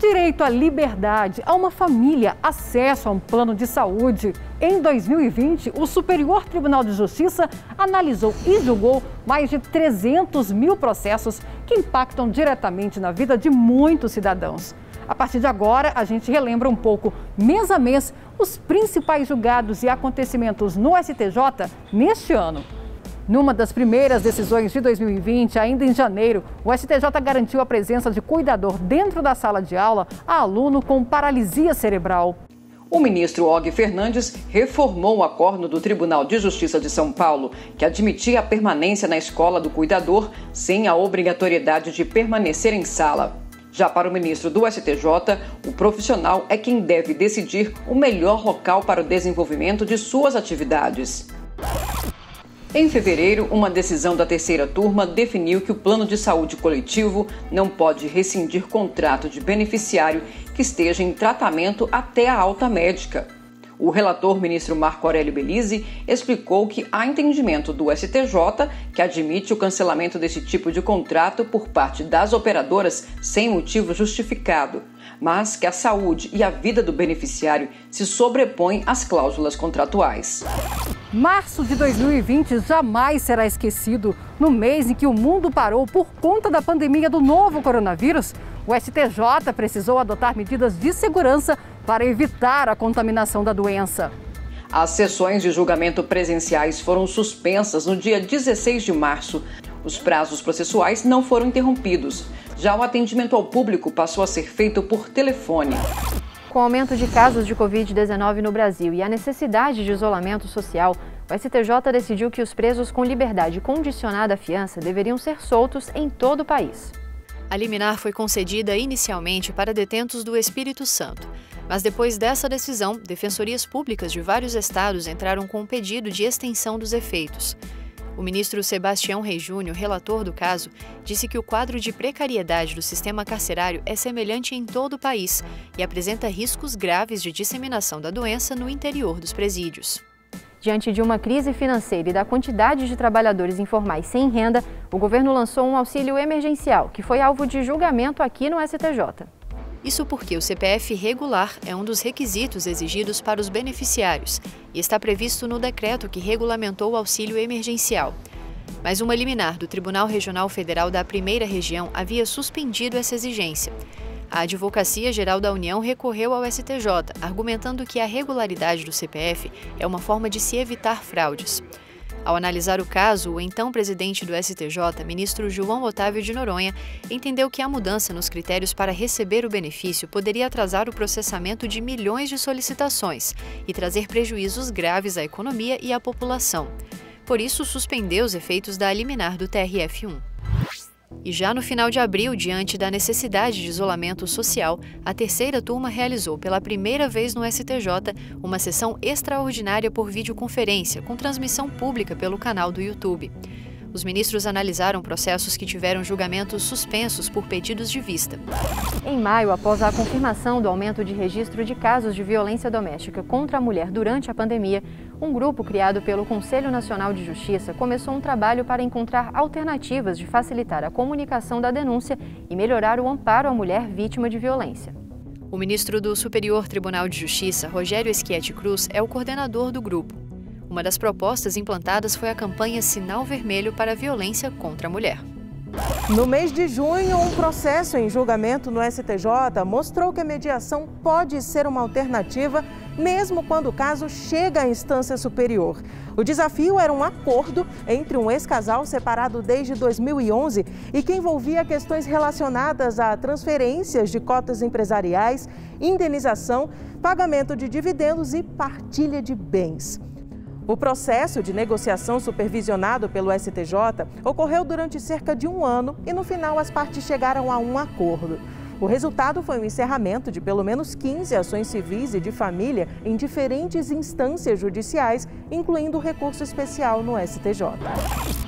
direito à liberdade, a uma família, acesso a um plano de saúde. Em 2020, o Superior Tribunal de Justiça analisou e julgou mais de 300 mil processos que impactam diretamente na vida de muitos cidadãos. A partir de agora, a gente relembra um pouco, mês a mês, os principais julgados e acontecimentos no STJ neste ano. Numa das primeiras decisões de 2020, ainda em janeiro, o STJ garantiu a presença de cuidador dentro da sala de aula a aluno com paralisia cerebral. O ministro Og Fernandes reformou o acordo do Tribunal de Justiça de São Paulo, que admitia a permanência na escola do cuidador sem a obrigatoriedade de permanecer em sala. Já para o ministro do STJ, o profissional é quem deve decidir o melhor local para o desenvolvimento de suas atividades. Em fevereiro, uma decisão da terceira turma definiu que o plano de saúde coletivo não pode rescindir contrato de beneficiário que esteja em tratamento até a alta médica. O relator, ministro Marco Aurélio Belize, explicou que há entendimento do STJ que admite o cancelamento desse tipo de contrato por parte das operadoras sem motivo justificado, mas que a saúde e a vida do beneficiário se sobrepõem às cláusulas contratuais. Março de 2020 jamais será esquecido. No mês em que o mundo parou por conta da pandemia do novo coronavírus, o STJ precisou adotar medidas de segurança para evitar a contaminação da doença. As sessões de julgamento presenciais foram suspensas no dia 16 de março. Os prazos processuais não foram interrompidos. Já o atendimento ao público passou a ser feito por telefone. Com o aumento de casos de Covid-19 no Brasil e a necessidade de isolamento social, o STJ decidiu que os presos com liberdade condicionada à fiança deveriam ser soltos em todo o país. A liminar foi concedida inicialmente para detentos do Espírito Santo, mas depois dessa decisão, defensorias públicas de vários estados entraram com um pedido de extensão dos efeitos. O ministro Sebastião Rei Júnior, relator do caso, disse que o quadro de precariedade do sistema carcerário é semelhante em todo o país e apresenta riscos graves de disseminação da doença no interior dos presídios. Diante de uma crise financeira e da quantidade de trabalhadores informais sem renda, o governo lançou um auxílio emergencial, que foi alvo de julgamento aqui no STJ. Isso porque o CPF regular é um dos requisitos exigidos para os beneficiários e está previsto no decreto que regulamentou o auxílio emergencial. Mas uma liminar do Tribunal Regional Federal da Primeira Região havia suspendido essa exigência. A Advocacia Geral da União recorreu ao STJ, argumentando que a regularidade do CPF é uma forma de se evitar fraudes. Ao analisar o caso, o então presidente do STJ, ministro João Otávio de Noronha, entendeu que a mudança nos critérios para receber o benefício poderia atrasar o processamento de milhões de solicitações e trazer prejuízos graves à economia e à população. Por isso, suspendeu os efeitos da liminar do TRF1. E já no final de abril, diante da necessidade de isolamento social, a terceira turma realizou pela primeira vez no STJ uma sessão extraordinária por videoconferência, com transmissão pública pelo canal do YouTube. Os ministros analisaram processos que tiveram julgamentos suspensos por pedidos de vista. Em maio, após a confirmação do aumento de registro de casos de violência doméstica contra a mulher durante a pandemia, um grupo criado pelo Conselho Nacional de Justiça começou um trabalho para encontrar alternativas de facilitar a comunicação da denúncia e melhorar o amparo à mulher vítima de violência. O ministro do Superior Tribunal de Justiça, Rogério Schietti Cruz, é o coordenador do grupo. Uma das propostas implantadas foi a campanha Sinal Vermelho para a Violência contra a Mulher. No mês de junho, um processo em julgamento no STJ mostrou que a mediação pode ser uma alternativa, mesmo quando o caso chega à instância superior. O desafio era um acordo entre um ex-casal separado desde 2011 e que envolvia questões relacionadas a transferências de cotas empresariais, indenização, pagamento de dividendos e partilha de bens. O processo de negociação supervisionado pelo STJ ocorreu durante cerca de um ano e, no final, as partes chegaram a um acordo. O resultado foi o encerramento de pelo menos 15 ações civis e de família em diferentes instâncias judiciais, incluindo o recurso especial no STJ.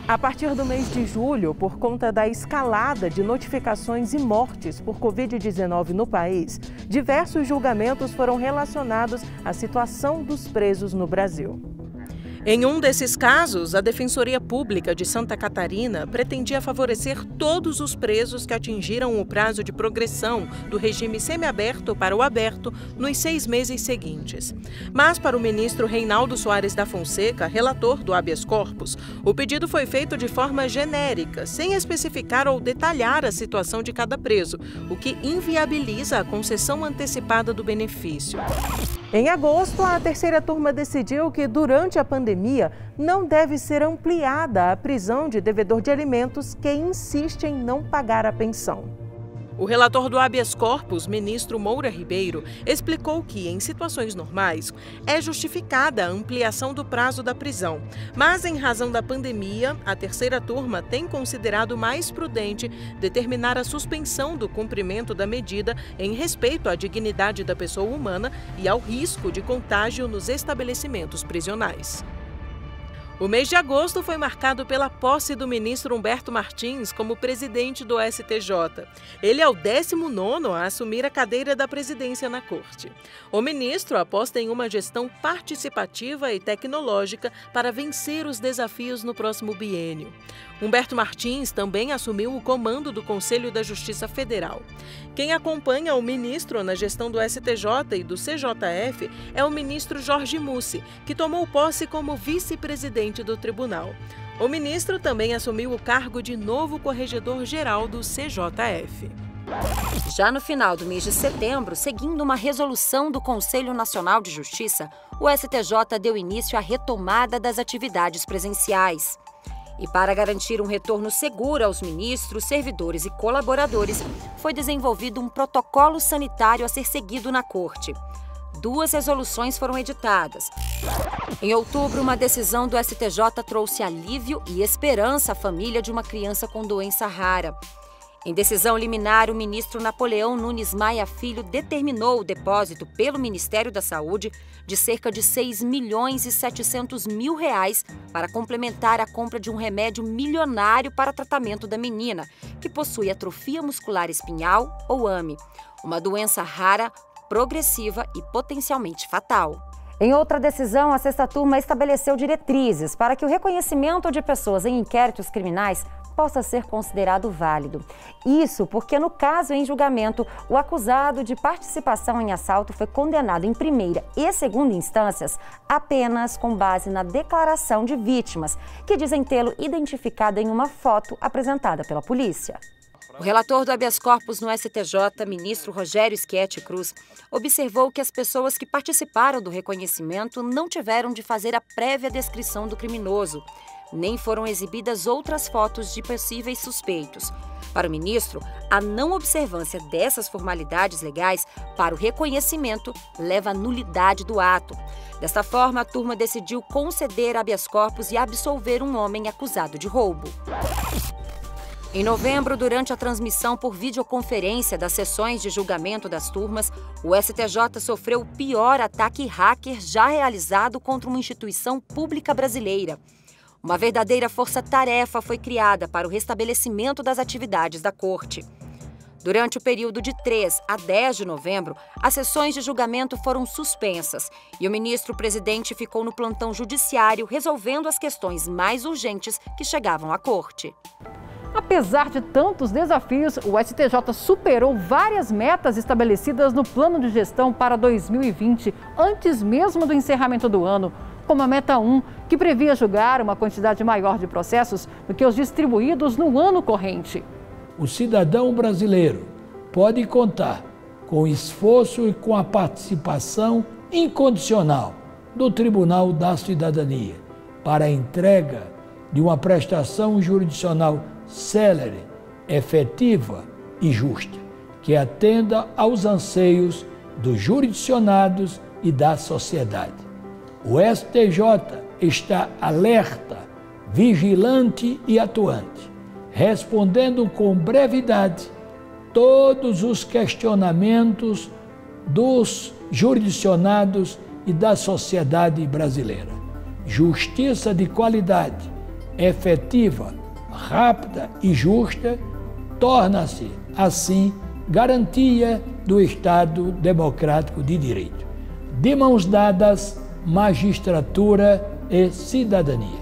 A partir do mês de julho, por conta da escalada de notificações e mortes por Covid-19 no país, diversos julgamentos foram relacionados à situação dos presos no Brasil. Em um desses casos, a Defensoria Pública de Santa Catarina pretendia favorecer todos os presos que atingiram o prazo de progressão do regime semiaberto para o aberto nos seis meses seguintes. Mas, para o ministro Reinaldo Soares da Fonseca, relator do habeas corpus, o pedido foi feito de forma genérica, sem especificar ou detalhar a situação de cada preso, o que inviabiliza a concessão antecipada do benefício. Em agosto, a terceira turma decidiu que, durante a pandemia, não deve ser ampliada a prisão de devedor de alimentos que insiste em não pagar a pensão. O relator do habeas corpus, ministro Moura Ribeiro, explicou que, em situações normais, é justificada a ampliação do prazo da prisão. Mas, em razão da pandemia, a terceira turma tem considerado mais prudente determinar a suspensão do cumprimento da medida em respeito à dignidade da pessoa humana e ao risco de contágio nos estabelecimentos prisionais. O mês de agosto foi marcado pela posse do ministro Humberto Martins como presidente do STJ. Ele é o 19 a assumir a cadeira da presidência na corte. O ministro aposta em uma gestão participativa e tecnológica para vencer os desafios no próximo biênio. Humberto Martins também assumiu o comando do Conselho da Justiça Federal. Quem acompanha o ministro na gestão do STJ e do CJF é o ministro Jorge Mussi, que tomou posse como vice-presidente do tribunal. O ministro também assumiu o cargo de novo corregedor-geral do CJF. Já no final do mês de setembro, seguindo uma resolução do Conselho Nacional de Justiça, o STJ deu início à retomada das atividades presenciais. E para garantir um retorno seguro aos ministros, servidores e colaboradores, foi desenvolvido um protocolo sanitário a ser seguido na Corte. Duas resoluções foram editadas. Em outubro, uma decisão do STJ trouxe alívio e esperança à família de uma criança com doença rara. Em decisão liminar, o ministro Napoleão Nunes Maia Filho determinou o depósito pelo Ministério da Saúde de cerca de 6 milhões e 700 mil reais para complementar a compra de um remédio milionário para tratamento da menina, que possui atrofia muscular espinhal ou AME, uma doença rara, progressiva e potencialmente fatal. Em outra decisão, a sexta turma estabeleceu diretrizes para que o reconhecimento de pessoas em inquéritos criminais possa ser considerado válido. Isso porque, no caso em julgamento, o acusado de participação em assalto foi condenado em primeira e segunda instâncias apenas com base na declaração de vítimas, que dizem tê-lo identificado em uma foto apresentada pela polícia. O relator do habeas corpus no STJ, ministro Rogério Schietti Cruz, observou que as pessoas que participaram do reconhecimento não tiveram de fazer a prévia descrição do criminoso nem foram exibidas outras fotos de possíveis suspeitos. Para o ministro, a não observância dessas formalidades legais para o reconhecimento leva à nulidade do ato. Desta forma, a turma decidiu conceder habeas corpus e absolver um homem acusado de roubo. Em novembro, durante a transmissão por videoconferência das sessões de julgamento das turmas, o STJ sofreu o pior ataque hacker já realizado contra uma instituição pública brasileira. Uma verdadeira força-tarefa foi criada para o restabelecimento das atividades da Corte. Durante o período de 3 a 10 de novembro, as sessões de julgamento foram suspensas e o ministro-presidente ficou no plantão judiciário resolvendo as questões mais urgentes que chegavam à Corte. Apesar de tantos desafios, o STJ superou várias metas estabelecidas no plano de gestão para 2020, antes mesmo do encerramento do ano como a Meta 1, que previa julgar uma quantidade maior de processos do que os distribuídos no ano corrente. O cidadão brasileiro pode contar com o esforço e com a participação incondicional do Tribunal da Cidadania para a entrega de uma prestação jurisdicional célere, efetiva e justa, que atenda aos anseios dos jurisdicionados e da sociedade. O STJ está alerta, vigilante e atuante, respondendo com brevidade todos os questionamentos dos jurisdicionados e da sociedade brasileira. Justiça de qualidade, efetiva, rápida e justa torna-se, assim, garantia do Estado democrático de direito. De mãos dadas, magistratura e cidadania.